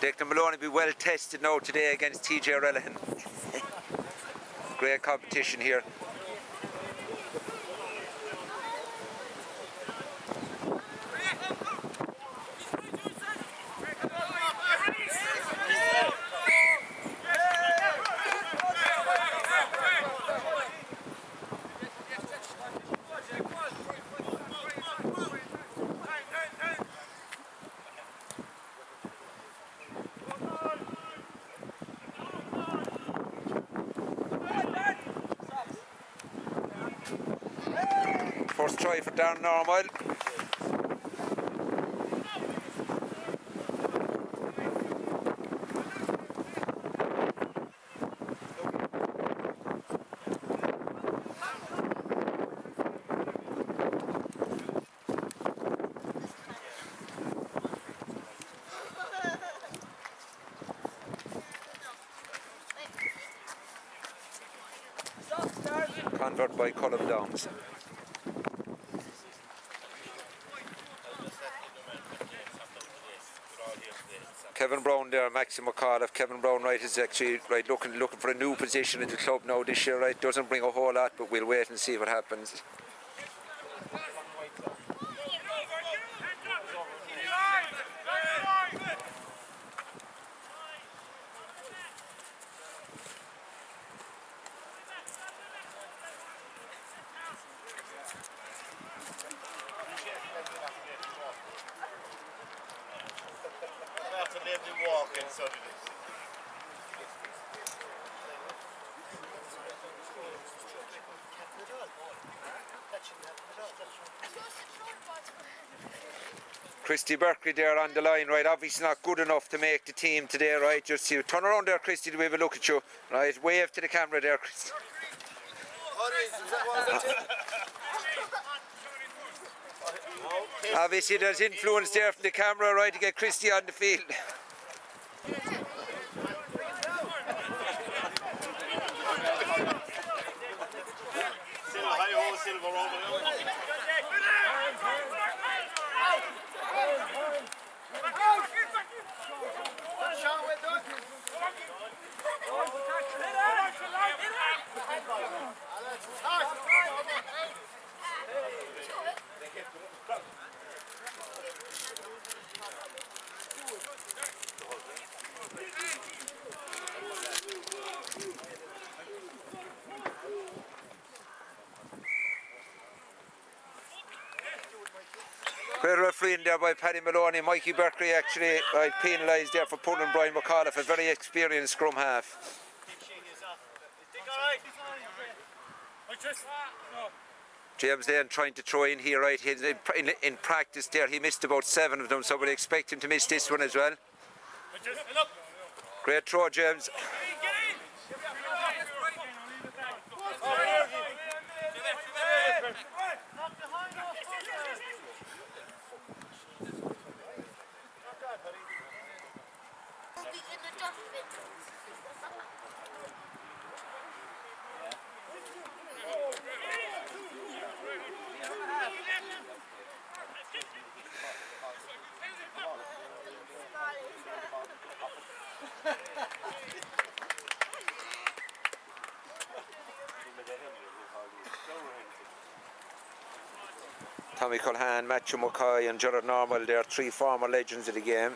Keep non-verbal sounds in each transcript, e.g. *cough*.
Declan Maloney will be well tested now today against TJ Relihan. *laughs* Great competition here. Try for Darren Normal. Convert by Colin Downs. Kevin Brown there, Maxim McAuliffe. Kevin Brown, right, is actually right looking looking for a new position in the club now this year. Right, doesn't bring a whole lot, but we'll wait and see what happens. I have to live and walk in so did it. Christy Berkeley there on the line, right? Obviously not good enough to make the team today, right? Just you turn around there, Christy, to have a look at you, right? Wave to the camera there, Christy. *laughs* Obviously, there's influence there from the camera, right, to get Christy on the field. Great referee in there by Paddy Maloney. Mikey Berkeley actually right, penalised there for pulling Brian McAuliffe, a very experienced scrum half. James Lane trying to throw in here, right? In, in, in practice there, he missed about seven of them, so we'd expect him to miss this one as well. Great throw, James. Tommy Culhan, Matthew McCoy, and Gerard Normal, they're three former legends of the game.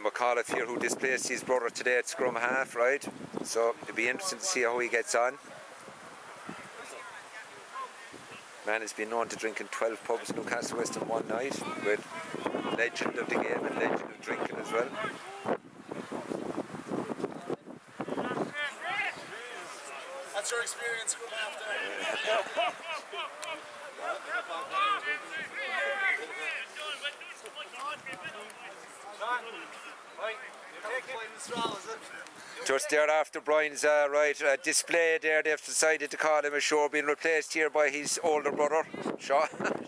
Brian McAuliffe here, who displaced his brother today at scrum half, right? So it'll be interesting to see how he gets on. Man has been known to drink in 12 pubs in Newcastle West in one night, with legend of the game and legend of drinking as well. That's your experience going after. *laughs* *laughs* *laughs* Just there after Brian's uh, right uh, display there, they've decided to call him ashore, being replaced here by his older brother, Sean. *laughs*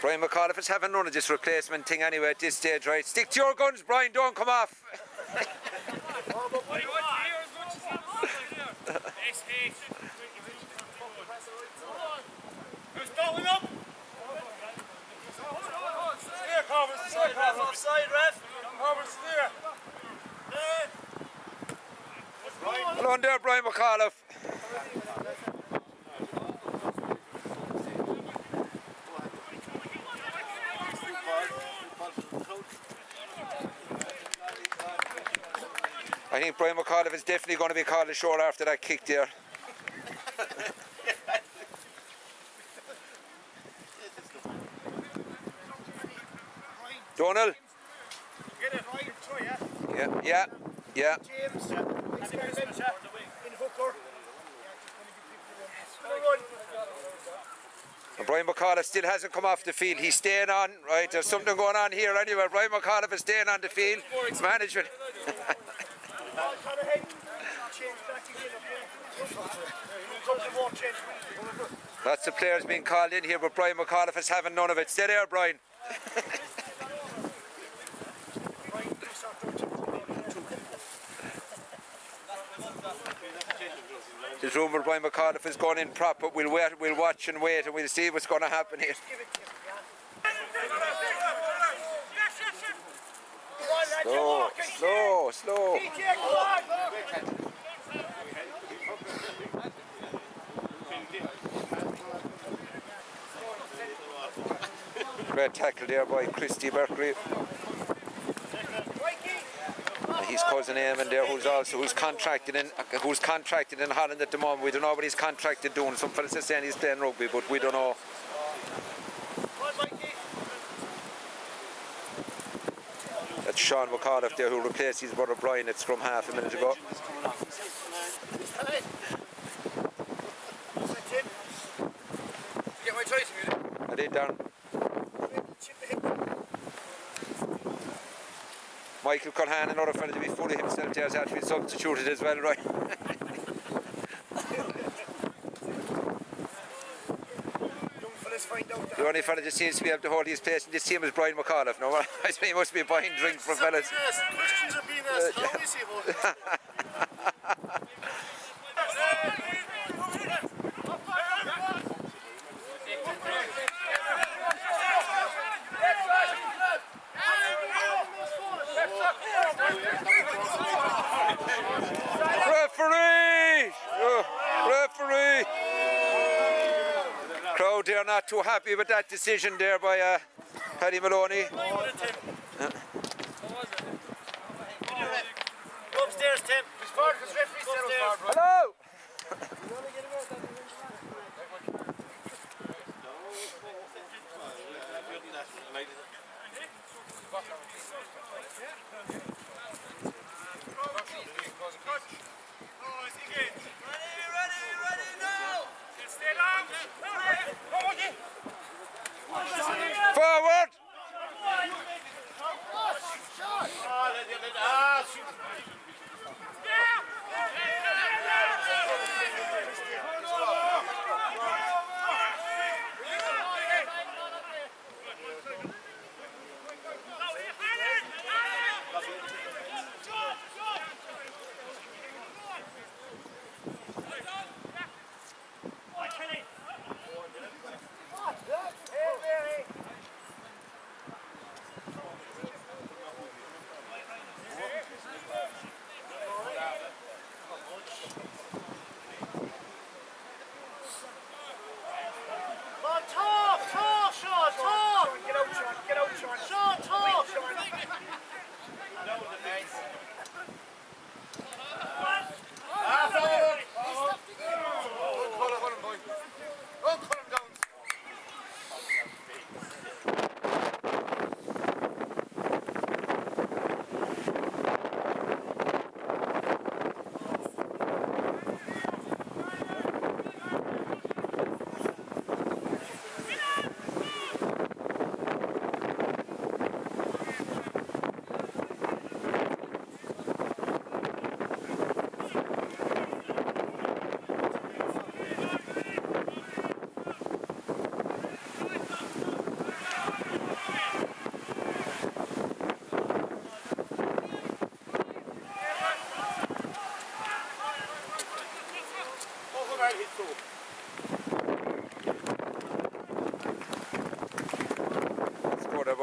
Brian McAuliffe is having none of this replacement thing anyway at this stage, right? Stick to your guns, Brian, don't come off. *laughs* *laughs* Who's going up? Steer, Steer, Carver. Offside, ref. Steer. Well on there, Brian McAuliffe. I think Brian McAuliffe is definitely going to be called ashore after that kick there. *laughs* Donald? Get it right, try, yeah. Yeah, yeah, yeah. James. In hooker. Come on. And Brian McAuliffe still hasn't come off the field. He's staying on, right? There's something going on here anyway. Brian McAuliffe is staying on the field. It's management. Ball kind of head. Change back again, okay? Come to more change. Lots of players being called in here, but Brian McAuliffe is having none of it. Stay there, Brian. *laughs* Right, do something. There's rumour Brian McAuliffe has gone in prop, but we'll wait, we'll watch and wait, and we'll see what's going to happen here. Give it to him, yeah. Come on, lad, you're Slow, slow, slow. PJ, come on. Great tackle there by Christy Berkeley. His cousin Eamon there, who's also who's contracted in who's contracted in Holland at the moment. We don't know what he's contracted doing. Some fellas are saying he's playing rugby, but we don't know. Come on, Mikey. That's Sean McAuliffe there, who replaced his brother Brian at scrum half a minute ago. Hey. Is that Tim? Get my choice. I did, Darren. Michael Culhan, another fella to be fully himself there, has actually been substituted as well, right? Young fellas find out The only fella that seems to be able to hold his place in this team is Brian McAuliffe. No, I *laughs* think he must be buying drinks for fellas. Questions are being asked. How is he holding *laughs* it? Referee! Oh, referee! Crowd there not too happy with that decision there by uh, Paddy Maloney. Go upstairs, Tim. He's far referee said upstairs. Hello! Forward!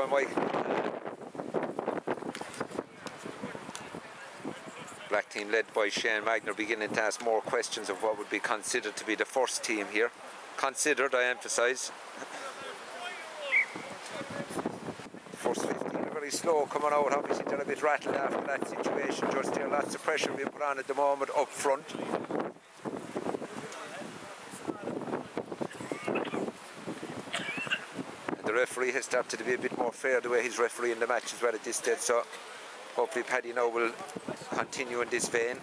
Mike. Black team led by Shane Magner beginning to ask more questions of what would be considered to be the first team here. Considered, I emphasise. First 15 are very slow coming out. Obviously, they're a bit rattled after that situation. Just here, lots of pressure being put on at the moment up front. Referee has started to be a bit more fair the way he's refereeing the match as well at this stage. So hopefully Paddy now will continue in this vein.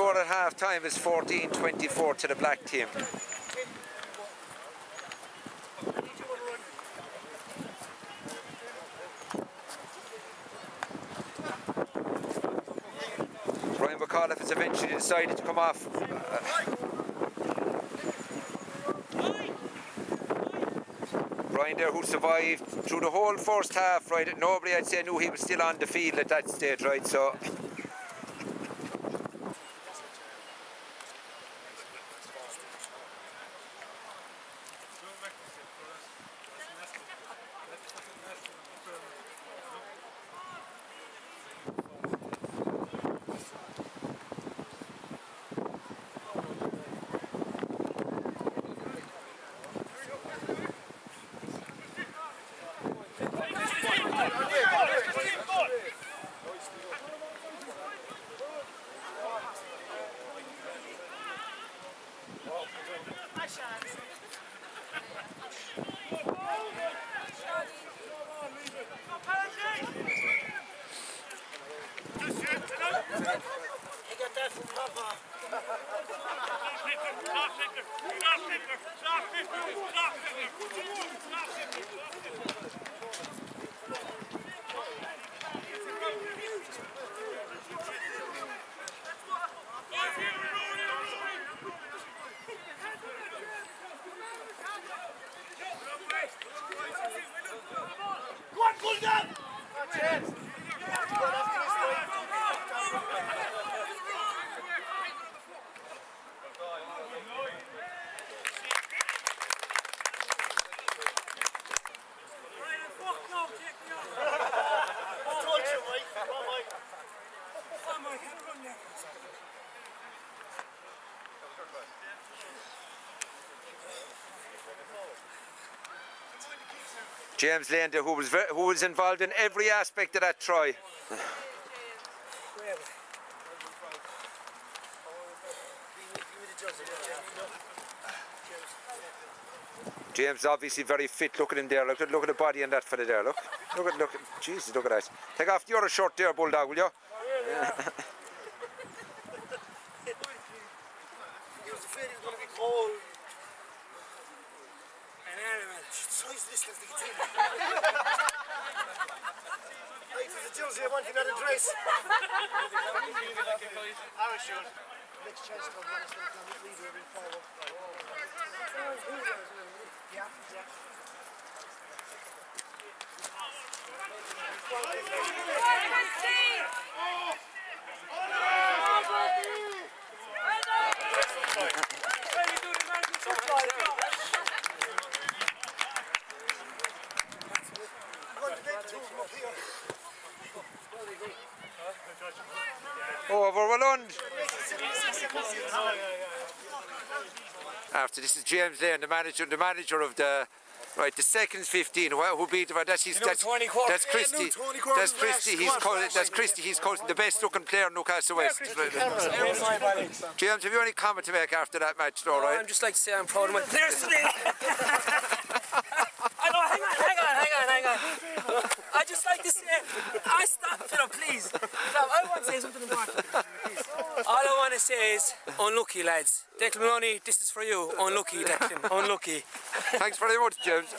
Score at half time is 14 24 to the black team. Brian McAuliffe has eventually decided to come off. Brian there who survived through the whole first half, right? Nobody I'd say knew he was still on the field at that stage, right? So James Lander, who was ve- who was involved in every aspect of that try. James obviously very fit. Look at him there. Look at look at the body on that fella there. Look, look at look. At, Jesus, look at that. Take off the other shirt there, bulldog, will you? *laughs* He was afraid he was going to be cold. Size this as the container. Right, there's a jersey I want in that dress. Parachute. Next chance to run us down the leader every forward. Yeah, yeah. Going to bed, two of them up here. Over Walland. After this is James Lane, the manager, the manager of the. Right, the second 15. Well, who beat him? That's his. know That's, Tony Quarter- that's yeah, I Christie. Tony That's was. Christie. He's called. That's like Christie. He's called the best looking player in Newcastle West. James, have you any comment to make after that match, though? Oh, Right? I'm just like to say I'm proud of my players today. I know, hang on, hang on, hang on, hang on. I just like to say, I stop, Philip, please. Stop, I want to say something important. All I want to say is unlucky, lads. Declan Ronnie, this is for you. Unlucky, Declan. Unlucky. Thanks very much, James.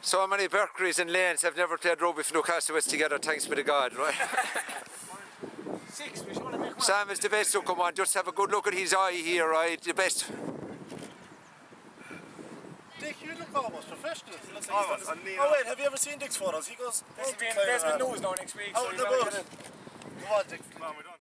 so many Berkeries and Lanes have never played rugby for Newcastle West together, thanks be to God, right? Six, we should want to make Sam is the best, so come on, just have a good look at his eye here, right? The best. Dick, you look almost professional. like he's done this- oh wait, have you ever seen Dick's photos? He goes. There's "Oh, been, there's been uh, news now next week. Out so in you the gotta boat. get in. Come